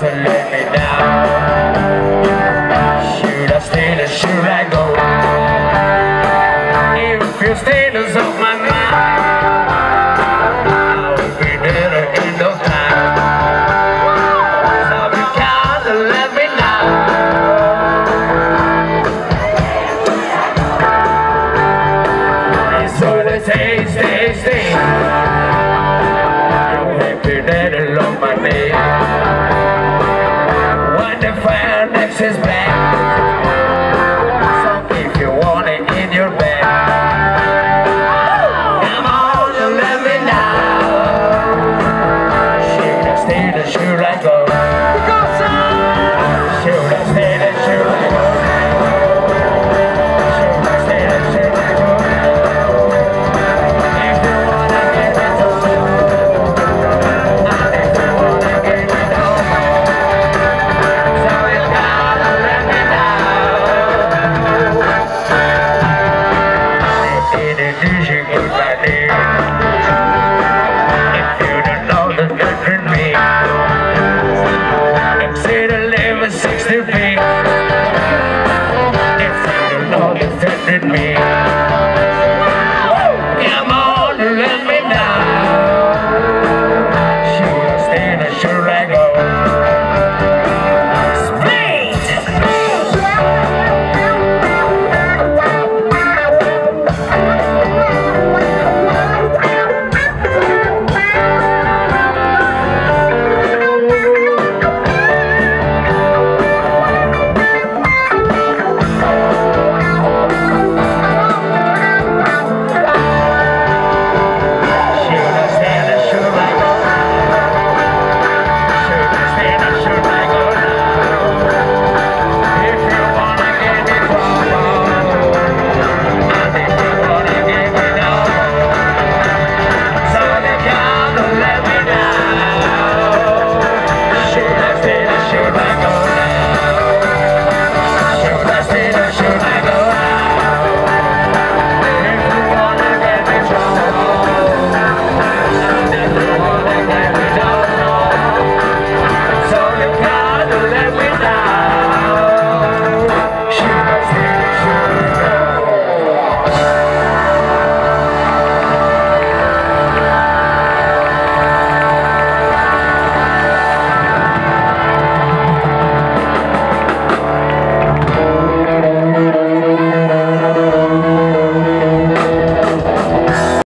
to let me down. Should I stay or should I go? If you stay on my mind I'll be in So don't let me down. Stay, stay is bad. So if you want it in your bed, come on and let me know. She can stay the shoe like gold.